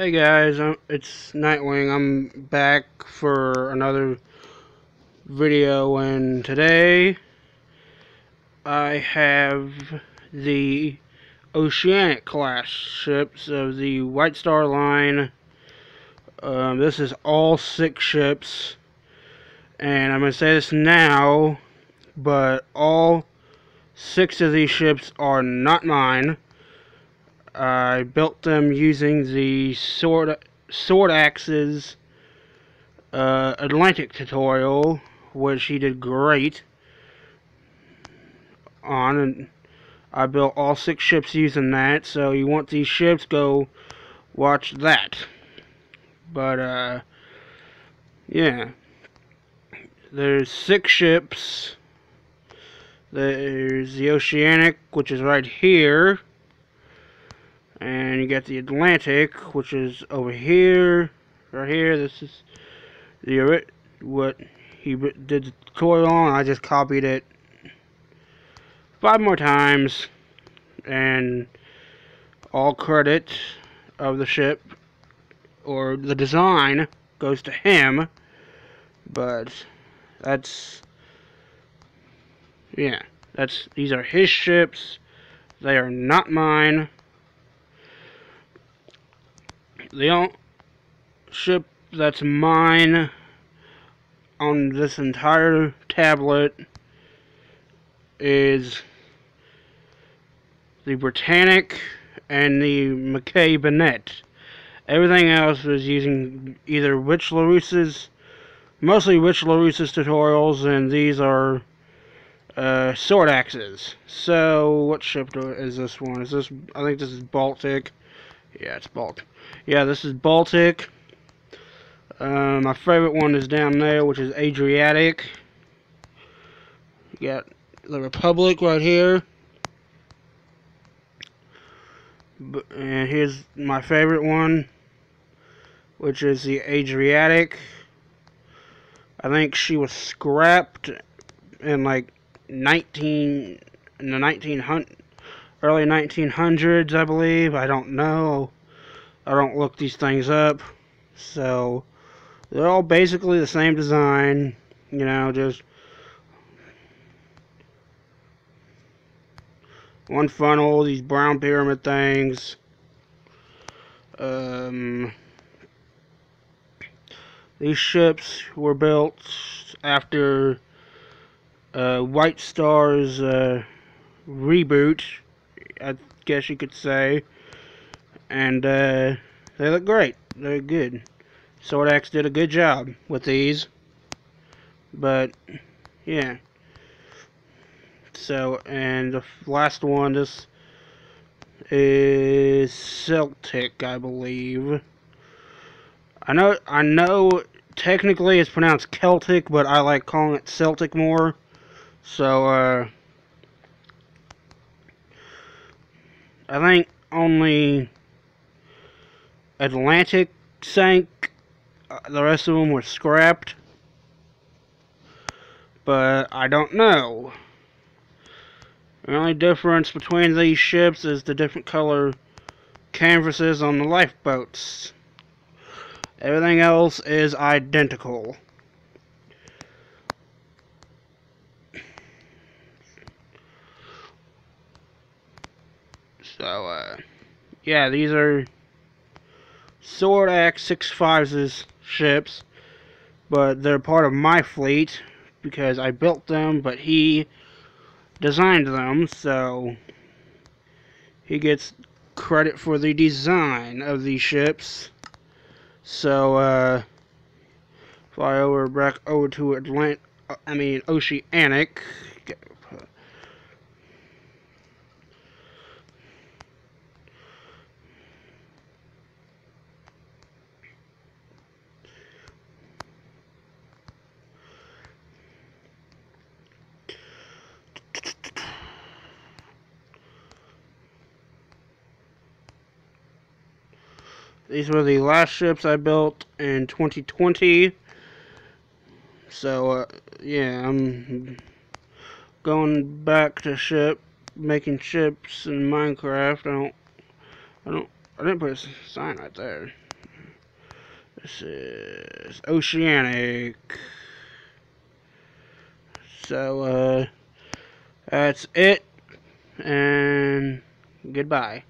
Hey guys, um, it's Nightwing. I'm back for another video, and today I have the Oceanic class ships of the White Star Line. Um, this is all six ships, and I'm going to say this now, but all six of these ships are not mine. I built them using the Sword, Swordaxe's uh, Atlantic tutorial, which he did great on. And I built all six ships using that, so you want these ships, go watch that. But, uh, yeah. There's six ships. There's the Oceanic, which is right here and you got the Atlantic, which is over here, right here. This is the what he did the tutorial on. I just copied it five more times, and all credit of the ship or the design goes to him. But that's yeah, that's these are his ships. They are not mine the only ship that's mine on this entire tablet is the Britannic and the Mackay Bennett. Everything else is using either Rich LaRusa's, mostly Rich LaRusa's tutorials, and these are uh, Swordaxe's. So, what ship is this one? Is this, I think this is Baltic. Yeah, it's Baltic. Yeah, this is Baltic. Uh, my favorite one is down there, which is Adriatic. You got the Republic right here. And here's my favorite one, which is the Adriatic. I think she was scrapped in like 19 in the 1900 early 1900s, I believe. I don't know. I don't look these things up. So, they're all basically the same design. You know, just one funnel, these brown pyramid things. Um, these ships were built after uh, White Star's uh, reboot I guess you could say. And uh, they look great. They're good. Swordaxe did a good job with these. But, yeah. So, and the last one, this is Celtic, I believe. I know, I know technically it's pronounced Celtic, but I like calling it Celtic more. So, uh, I think only Atlantic sank. Uh, the rest of them were scrapped. But I don't know. The only difference between these ships is the different color canvases on the lifeboats. Everything else is identical. So, uh, yeah, these are Sword Axe 6.5's ships, but they're part of my fleet because I built them, but he designed them, so he gets credit for the design of these ships. So, uh, fly over back over to Atlant I mean, Oceanic. These were the last ships I built in 2020. So, uh, yeah, I'm going back to ship, making ships in Minecraft. I don't, I don't, I didn't put a sign right there. This is Oceanic. So, uh, that's it. And goodbye.